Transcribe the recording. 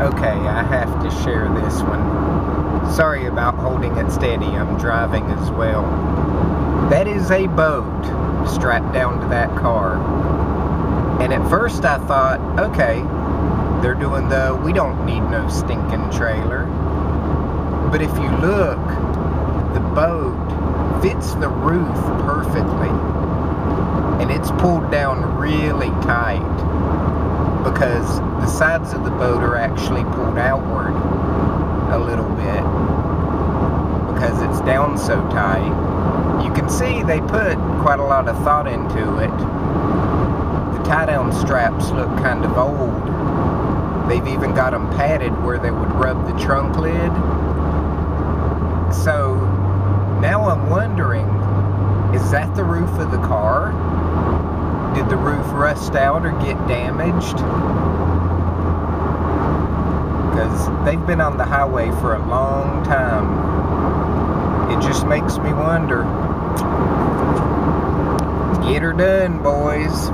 Okay, I have to share this one. Sorry about holding it steady, I'm driving as well. That is a boat strapped down to that car. And at first I thought, okay, they're doing the we don't need no stinking trailer. But if you look, the boat fits the roof perfectly. And it's pulled down really tight because the sides of the boat are actually pulled outward a little bit because it's down so tight. You can see they put quite a lot of thought into it. The tie-down straps look kind of old. They've even got them padded where they would rub the trunk lid. So now I'm wondering, is that the roof of the car? Did the roof rust out or get damaged? Because they've been on the highway for a long time. It just makes me wonder. Get her done, boys.